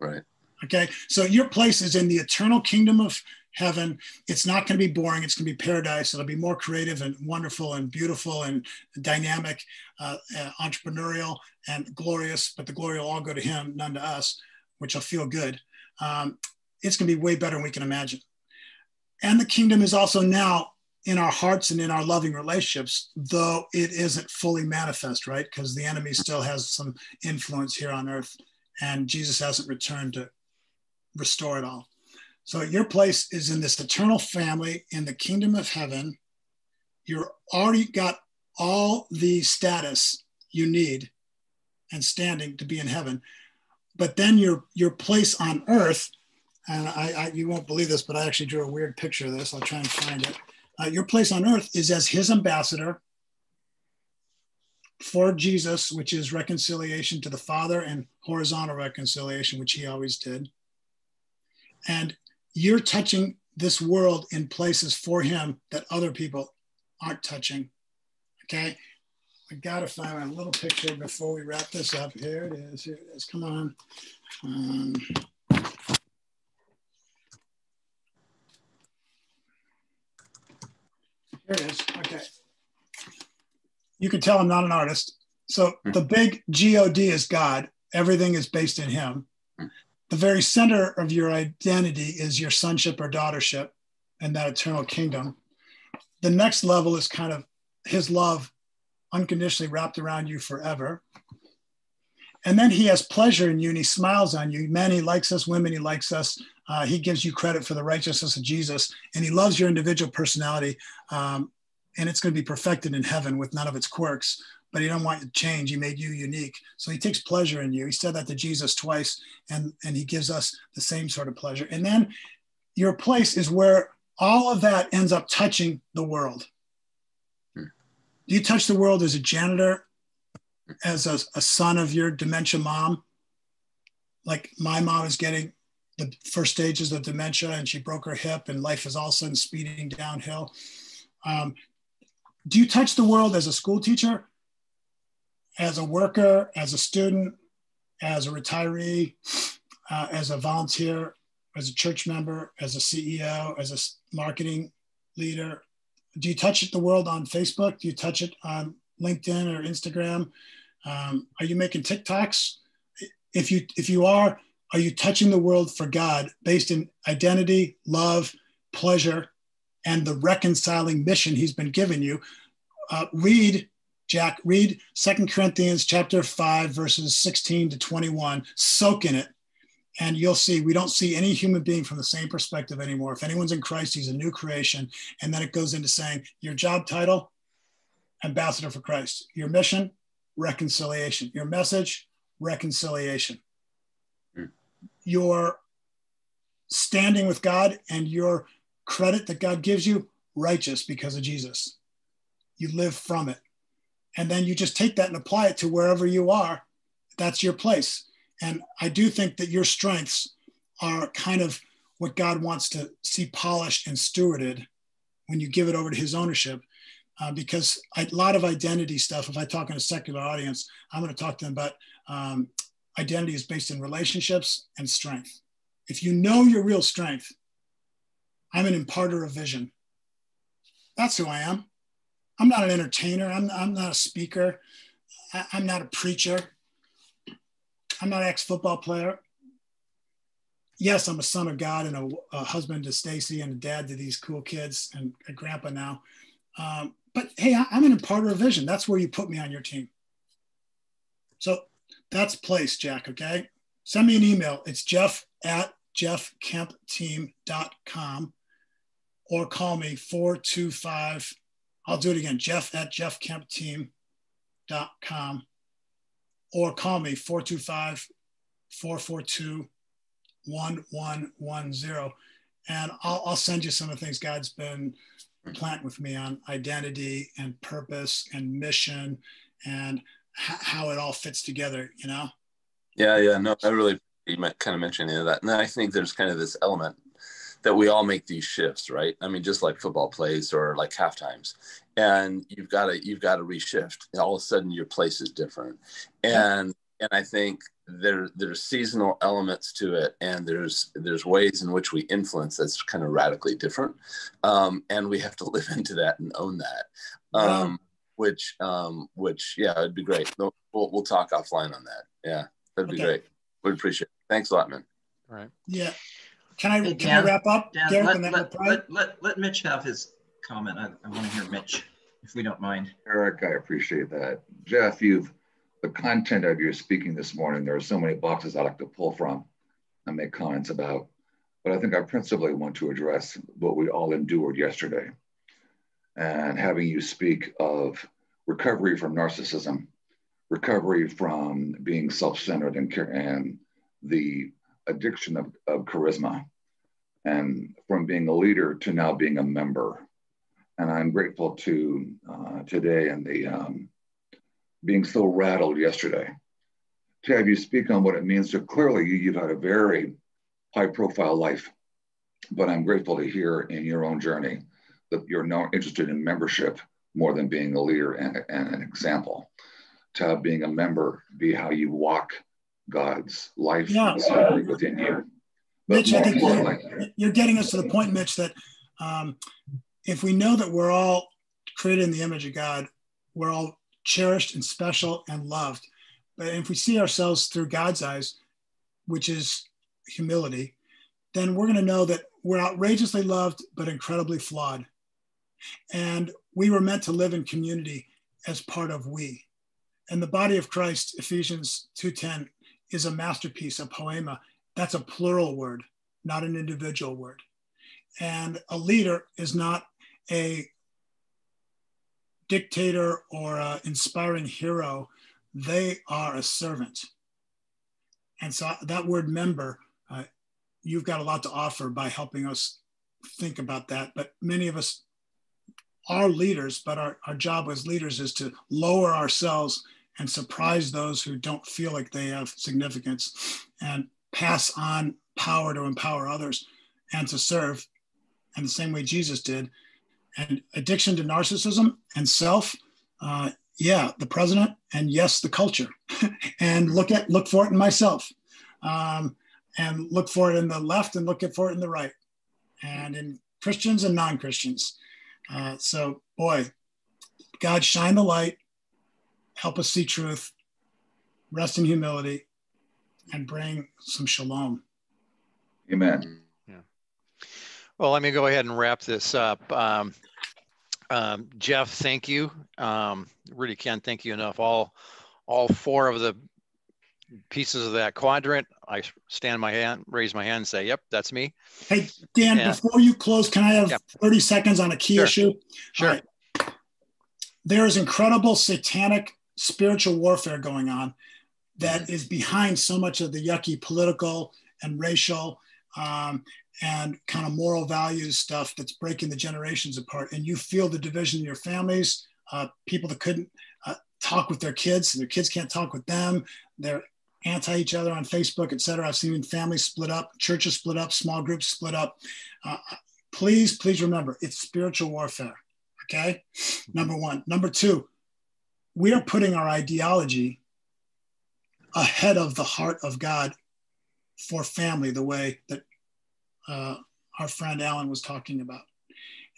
Right. Okay. So your place is in the eternal kingdom of heaven. It's not going to be boring. It's going to be paradise. It'll be more creative and wonderful and beautiful and dynamic, uh, uh, entrepreneurial and glorious. But the glory will all go to him, none to us, which will feel good. Um, it's going to be way better than we can imagine. And the kingdom is also now in our hearts and in our loving relationships, though it isn't fully manifest, right? Because the enemy still has some influence here on earth and Jesus hasn't returned to restore it all. So your place is in this eternal family in the kingdom of heaven. You're already got all the status you need and standing to be in heaven. But then your your place on earth, and I, I you won't believe this, but I actually drew a weird picture of this. I'll try and find it. Uh, your place on earth is as his ambassador for Jesus, which is reconciliation to the Father and horizontal reconciliation, which he always did. And you're touching this world in places for him that other people aren't touching. Okay. I gotta find a little picture before we wrap this up. Here it is. Here it is. Come on. Um, here it is. Okay. You can tell I'm not an artist. So the big God is God. Everything is based in Him. The very center of your identity is your sonship or daughtership and that eternal kingdom. The next level is kind of His love unconditionally wrapped around you forever. And then He has pleasure in you and He smiles on you. Men, He likes us. Women, He likes us. Uh, he gives you credit for the righteousness of Jesus and He loves your individual personality. Um, and it's going to be perfected in heaven with none of its quirks but he don't want to change he made you unique so he takes pleasure in you he said that to jesus twice and and he gives us the same sort of pleasure and then your place is where all of that ends up touching the world. Do you touch the world as a janitor as a, a son of your dementia mom? Like my mom is getting the first stages of dementia and she broke her hip and life is all of a sudden speeding downhill. Um, do you touch the world as a school teacher as a worker as a student as a retiree uh, as a volunteer as a church member as a ceo as a marketing leader do you touch the world on facebook do you touch it on linkedin or instagram um, are you making tiktoks if you if you are are you touching the world for god based in identity love pleasure and the reconciling mission he's been given you uh, read Jack, read Second Corinthians chapter 5, verses 16 to 21. Soak in it. And you'll see we don't see any human being from the same perspective anymore. If anyone's in Christ, he's a new creation. And then it goes into saying your job title, ambassador for Christ. Your mission, reconciliation. Your message, reconciliation. Mm. Your standing with God and your credit that God gives you, righteous because of Jesus. You live from it. And then you just take that and apply it to wherever you are. That's your place. And I do think that your strengths are kind of what God wants to see polished and stewarded when you give it over to his ownership. Uh, because a lot of identity stuff, if I talk in a secular audience, I'm going to talk to them about um, identity is based in relationships and strength. If you know your real strength, I'm an imparter of vision. That's who I am. I'm not an entertainer. I'm, I'm not a speaker. I, I'm not a preacher. I'm not an ex football player. Yes, I'm a son of God and a, a husband to Stacy and a dad to these cool kids and a grandpa now. Um, but hey, I, I'm an imparter of vision. That's where you put me on your team. So that's place, Jack. Okay. Send me an email. It's jeff at jeffkempteam.com or call me 425. I'll do it again, jeff at jeffkempteam.com or call me 425 442 1110. And I'll, I'll send you some of the things God's been planting with me on identity and purpose and mission and how it all fits together, you know? Yeah, yeah, no, I really you might kind of mention any of that, and I think there's kind of this element that we all make these shifts, right? I mean, just like football plays or like half times, and you've got to you've got to reshift. All of a sudden, your place is different, and and I think there there's seasonal elements to it, and there's there's ways in which we influence that's kind of radically different, um, and we have to live into that and own that. Um, Which um, which yeah, it'd be great. We'll we'll talk offline on that. Yeah, that'd be Okay. great. We'd appreciate it. Thanks a lot, man. All right. Yeah. Can I, Hey, can I wrap up, Dan, Derek, let, let, let, let, let Mitch have his comment. I, I want to hear Mitch, if we don't mind. Eric, I appreciate that. Jeff, you've, the content of your speaking this morning, there are so many boxes I like to pull from and make comments about. But I think I principally want to address what we all endured yesterday. And having you speak of recovery from narcissism, recovery from being self centered and, and the addiction of, of charisma, and from being a leader to now being a member and I'm grateful to uh, today and the um, being so rattled yesterday to have you speak on what it means. So clearly, you, you've had a very high profile life, but I'm grateful to hear in your own journey that you're now interested in membership more than being a leader and, and an example. To have being a member be how you walk God's life Yeah. within you. But Mitch, I think you're, you're getting us to the point, Mitch, that um, if we know that we're all created in the image of God, we're all cherished and special and loved. But if we see ourselves through God's eyes, which is humility, then we're going to know that we're outrageously loved, but incredibly flawed. And we were meant to live in community as part of we. And the body of Christ, Ephesians 2:10, is a masterpiece, a poiema. That's a plural word, not an individual word. And a leader is not a dictator or an inspiring hero. They are a servant. And so that word member, uh, you've got a lot to offer by helping us think about that. But many of us are leaders, but our, our job as leaders is to lower ourselves and surprise those who don't feel like they have significance and pass on power to empower others and to serve and the same way Jesus did. And addiction to narcissism and self, uh, yeah, the president, and yes, the culture. and look at look for it in myself, um, and look for it in the left, and look for it in the right, and in Christians and non-Christians. Uh, so, boy, God, shine the light, help us see truth, rest in humility, and bring some shalom. amen. Well, let me go ahead and wrap this up. Um, Um, Jeff, thank you. Um, really can't thank you enough. All, all four of the pieces of that quadrant, I stand my hand, raise my hand and say, yep, that's me. Hey, Dan, Yeah. before you close, can I have Yeah. 30 seconds on a key Sure. issue? Sure. Right. There is incredible satanic spiritual warfare going on that is behind so much of the yucky political and racial um, and kind of moral values stuff that's breaking the generations apart. And you feel the division in your families, uh, people that couldn't uh, talk with their kids, their kids can't talk with them. They're anti each other on Facebook, et cetera. I've seen families split up, churches split up, small groups split up. Uh, please, please remember it's spiritual warfare. Okay. Number one. Number two, we are putting our ideology ahead of the heart of God for family, the way that uh, our friend Alan was talking about.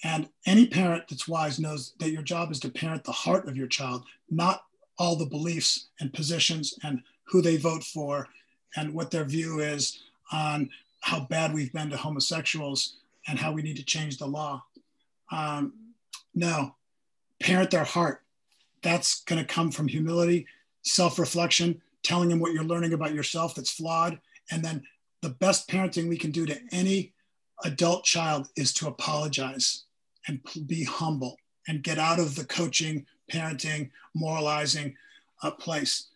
And any parent that's wise knows that your job is to parent the heart of your child, not all the beliefs and positions and who they vote for and what their view is on how bad we've been to homosexuals and how we need to change the law. Um, no, parent their heart. That's going to come from humility, self reflection, telling them what you're learning about yourself that's flawed. And then the best parenting we can do to any adult child is to apologize and be humble and get out of the coaching, parenting, moralizing uh, place.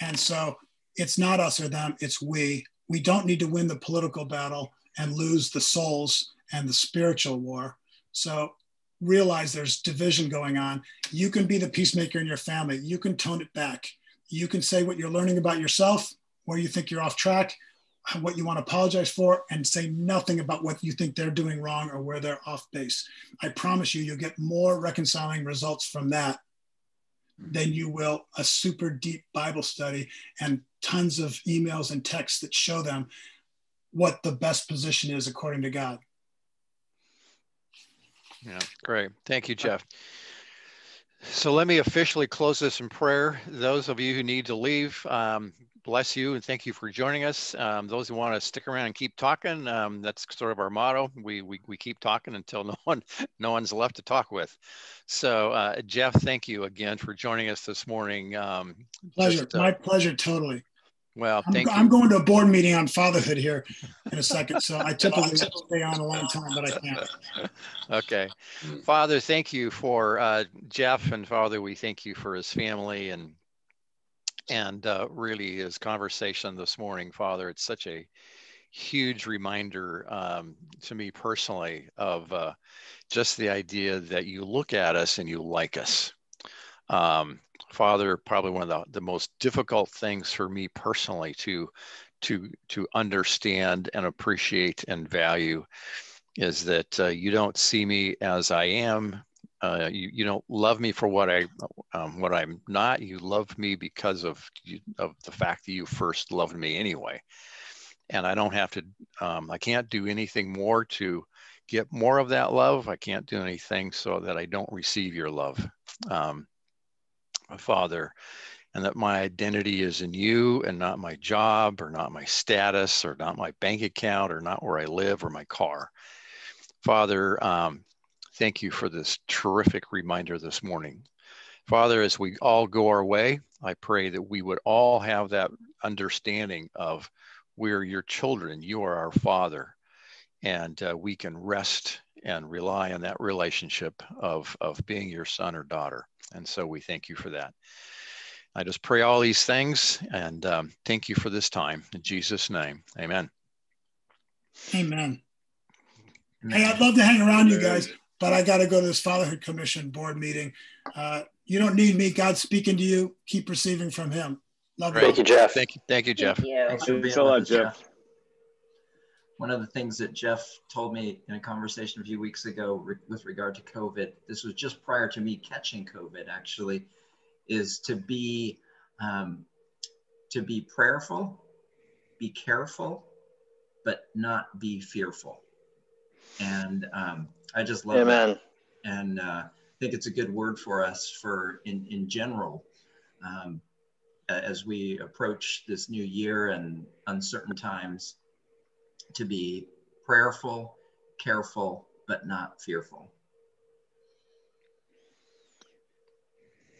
And so it's not us or them, it's we. We don't need to win the political battle and lose the souls and the spiritual war. So realize there's division going on. You can be the peacemaker in your family. You can tone it back. You can say what you're learning about yourself, where you think you're off track, what you want to apologize for, and say nothing about what you think they're doing wrong or where they're off base. I promise you, you'll get more reconciling results from that than you will a super deep Bible study and tons of emails and texts that show them what the best position is according to God. Yeah, great. Thank you, Jeff. So let me officially close this in prayer. Those of you who need to leave, um, bless you and thank you for joining us. Um, those who want to stick around and keep talking, um, that's sort of our motto. We, we, we keep talking until no one no one's left to talk with. So uh, Jeff, thank you again for joining us this morning. Um, Pleasure. just, uh, My pleasure, totally. well, I'm, thank you. I'm going to a board meeting on fatherhood here in a second. So I typically stay on a long time, but I can't. okay. Father, thank you for uh, Jeff, and Father, we thank you for his family and and uh, really his conversation this morning, Father. It's such a huge reminder um, to me personally of uh, just the idea that you look at us and you like us. Um, Father, probably one of the, the most difficult things for me personally to to to understand and appreciate and value is that uh, you don't see me as I am. Uh, you, you don't love me for what I um, what I'm not. You love me because of you, of the fact that you first loved me anyway. And I don't have to. Um, I can't do anything more to get more of that love. I can't do anything so that I don't receive your love, um, Father. And that my identity is in you and not my job or not my status or not my bank account or not where I live or my car. Father, um, thank you for this terrific reminder this morning. Father, as we all go our way, I pray that we would all have that understanding of we're your children, you are our Father, and uh, we can rest and rely on that relationship of, of being your son or daughter. And so we thank you for that. I just pray all these things and um, thank you for this time. In Jesus' name, amen. Amen. Hey, I'd love to hang around you guys, but I got to go to this Fatherhood Commission board meeting. Uh, you don't need me. God's speaking to you. Keep receiving from Him. Love Great. you. Jeff. Thank you, thank you, Jeff. Thank you. Thanks for being a lot, with us, Jeff. One of the things that Jeff told me in a conversation a few weeks ago re- with regard to COVID, this was just prior to me catching COVID actually, is to be um, to be prayerful, be careful, but not be fearful. And um, I just love that Amen. and uh, I think it's a good word for us for in in general um, as we approach this new year and uncertain times to be prayerful, careful, but not fearful.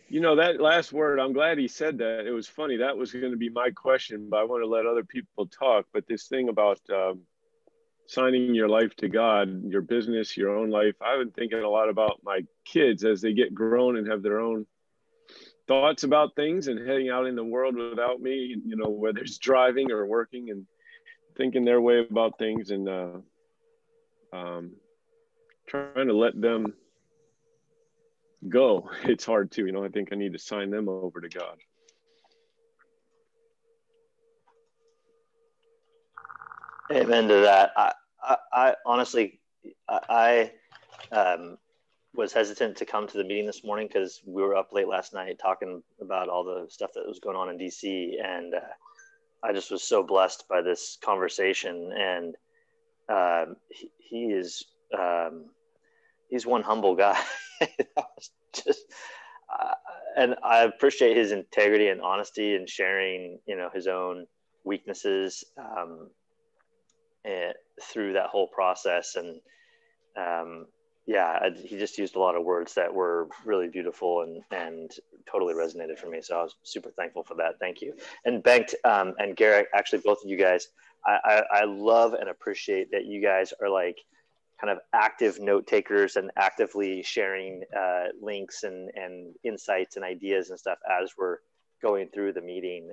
You know, that last word, I'm glad he said that. It was funny. That was going to be my question, but I want to let other people talk. But this thing about um, signing your life to God, your business, your own life, I've been thinking a lot about my kids as they get grown and have their own thoughts about things and heading out in the world without me, you know, whether it's driving or working and thinking their way about things and uh, um, trying to let them go. It's hard too. You know, I think I need to sign them over to God. Amen to that. I, I, I honestly, I, I um, was hesitant to come to the meeting this morning because we were up late last night talking about all the stuff that was going on in DC, and uh, I just was so blessed by this conversation. And um, he, he, is um, he's one humble guy. just, uh, and I appreciate his integrity and honesty and sharing, you know, his own weaknesses um, and, through that whole process. And um, yeah, I, he just used a lot of words that were really beautiful and and totally resonated for me. So I was super thankful for that. Thank you. And Bengt um, and Garrick, actually both of you guys, I, I, I love and appreciate that you guys are like kind of active note takers and actively sharing uh, links and, and insights and ideas and stuff as we're going through the meeting.